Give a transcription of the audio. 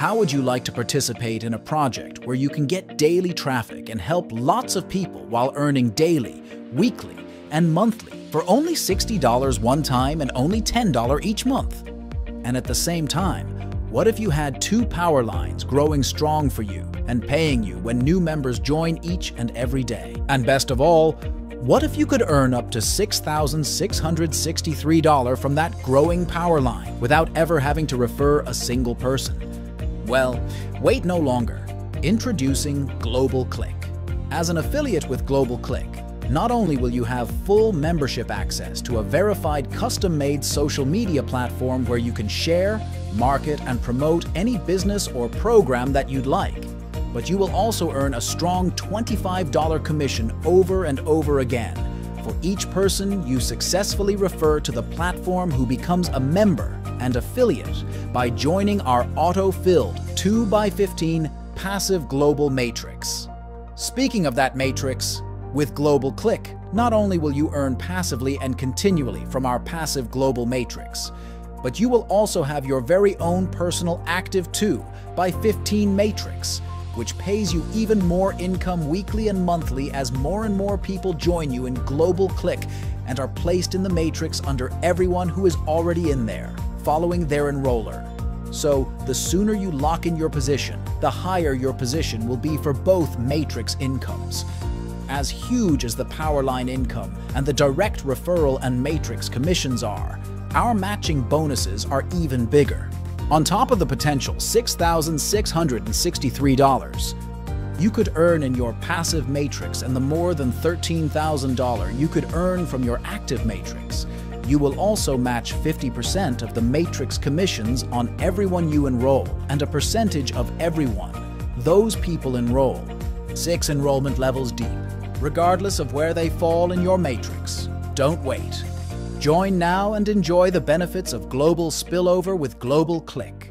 How would you like to participate in a project where you can get daily traffic and help lots of people while earning daily, weekly, and monthly for only $60 one time and only $10 each month? And at the same time, what if you had two power lines growing strong for you and paying you when new members join each and every day? And best of all, what if you could earn up to $6,663 from that growing power line without ever having to refer a single person? Well, wait no longer. Introducing Global Click. As an affiliate with Global Click, not only will you have full membership access to a verified custom-made social media platform where you can share, market, and promote any business or program that you'd like, but you will also earn a strong $25 commission over and over again for each person you successfully refer to the platform who becomes a member and affiliate by joining our auto-filled 2x15 passive global matrix. Speaking of that matrix, with Global Click, not only will you earn passively and continually from our passive global matrix, but you will also have your very own personal Active 2 by 15 matrix, which pays you even more income weekly and monthly as more and more people join you in Global Click and are placed in the matrix under everyone who is already in there, following their enroller. So, the sooner you lock in your position, the higher your position will be for both matrix incomes as huge as the Powerline income and the direct referral and matrix commissions are, our matching bonuses are even bigger. On top of the potential $6,663, you could earn in your passive matrix and the more than $13,000 you could earn from your active matrix. You will also match 50% of the matrix commissions on everyone you enroll and a percentage of everyone those people enroll, six enrollment levels deep regardless of where they fall in your matrix. Don't wait. Join now and enjoy the benefits of global spillover with Global Click.